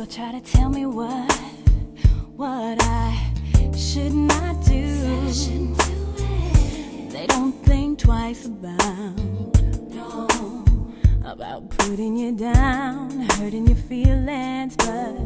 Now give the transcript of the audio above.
People try to tell me what, what I should not do. They don't think twice about, no, about putting you down, hurting your feelings, but